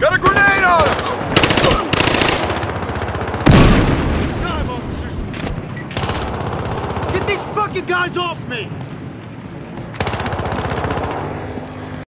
Got a grenade on him! Get these fucking guys off me!